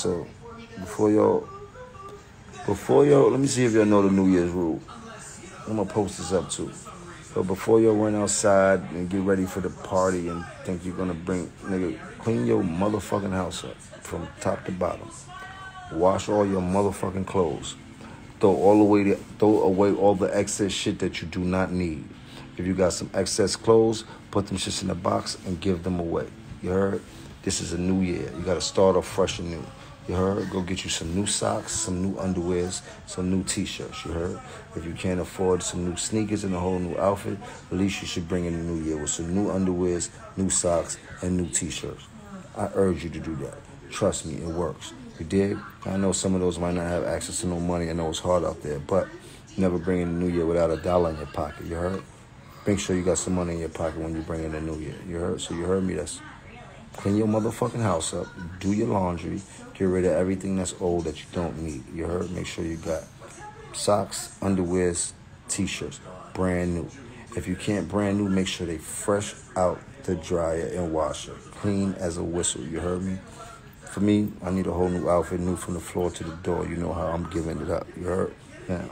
so before y'all, before y'all, let me see if y'all know the New Year's rule. I'm gonna post this up too. But before y'all run outside and get ready for the party and think you're gonna bring, nigga, clean your motherfucking house up from top to bottom. Wash all your motherfucking clothes. Throw all the way, throw away all the excess shit that you do not need. If you got some excess clothes, put them shits in a box and give them away. You heard? This is a new year. You gotta start off fresh and new. You heard? Go get you some new socks, some new underwears, some new t-shirts. You heard? If you can't afford some new sneakers and a whole new outfit, at least you should bring in the new year with some new underwears, new socks, and new t-shirts. I urge you to do that. Trust me, it works. You dig? I know some of those might not have access to no money. I know it's hard out there, but never bring in the new year without a dollar in your pocket. You heard? Make sure you got some money in your pocket when you bring in the new year. You heard? So you heard me. That's clean your motherfucking house up, do your laundry, get rid of everything that's old that you don't need. You heard? Make sure you got socks, underwears, t-shirts, brand new. If you can't brand new, make sure they fresh out the dryer and washer, clean as a whistle. You heard me? For me, I need a whole new outfit, new from the floor to the door. You know how I'm giving it up. You heard? Now,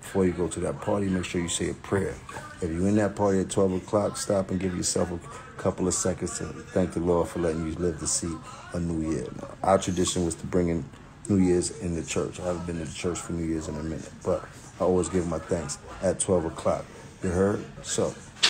before you go to that party, make sure you say a prayer. If you're in that party at 12 o'clock, stop and give yourself a couple of seconds to thank the Lord for letting you live to see a new year. Now, our tradition was to bring in New Year's in the church. I haven't been to the church for New Year's in a minute, but I always give my thanks at 12 o'clock. You heard? So,